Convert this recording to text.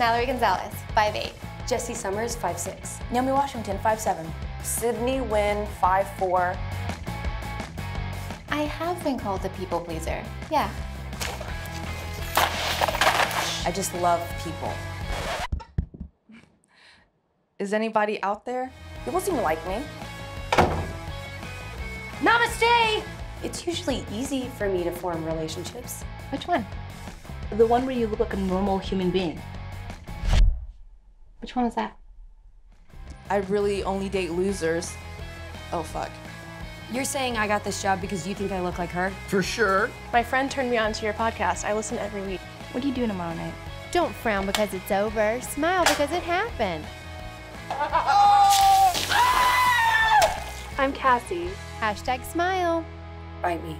Mallory Gonzalez, 5'8". Jesse Summers, 5'6". Naomi Washington, 5'7". Sydney Wynn, 5'4". I have been called a people pleaser, yeah. I just love people. Is anybody out there? People seem to like me. Namaste! It's usually easy for me to form relationships. Which one? The one where you look like a normal human being. Which one was that? I really only date losers. Oh, fuck. You're saying I got this job because you think I look like her? For sure. My friend turned me on to your podcast. I listen every week. What are you doing tomorrow night? Don't frown because it's over. Smile because it happened. I'm Cassie. Hashtag smile. Bite me.